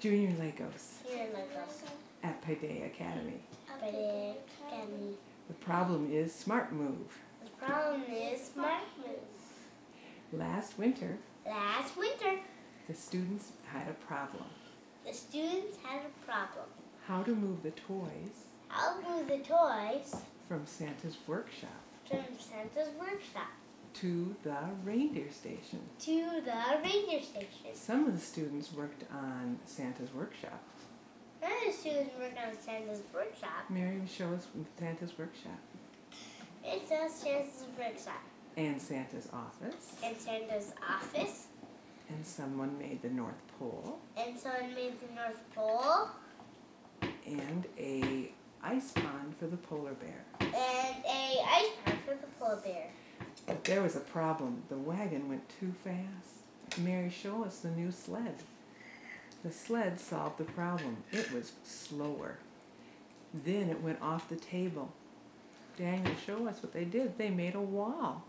Junior Legos at Paideia Academy. Paideia Academy. The problem is Smart Move. The problem is smart move. Last winter, Last winter, the students had a problem. the students had a problem. How to move the toys How to move the toys from Santa's workshop from Santa's workshop to the reindeer station. to the reindeer station. Some of the students worked on Santa's workshop. Some of the students worked on Santa's workshop. Mary, show us Santa's workshop Santa's workshop. and Santa's office. And Santa's office. And someone made the North Pole And someone made the North Pole. and a ice pond for the polar bear. And a ice pond for the polar bear. But there was a problem. The wagon went too fast. Mary, show us the new sled. The sled solved the problem. It was slower. Then it went off the table. Daniel, show us what they did. They made a wall.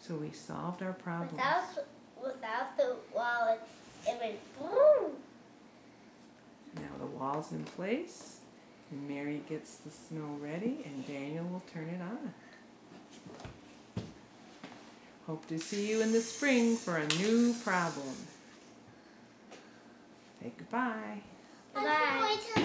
So we solved our problem. Without without the wall, it, it went boom. Now the wall's in place. Mary gets the snow ready and Daniel will turn it on. Hope to see you in the spring for a new problem. Say goodbye. Bye. Wait till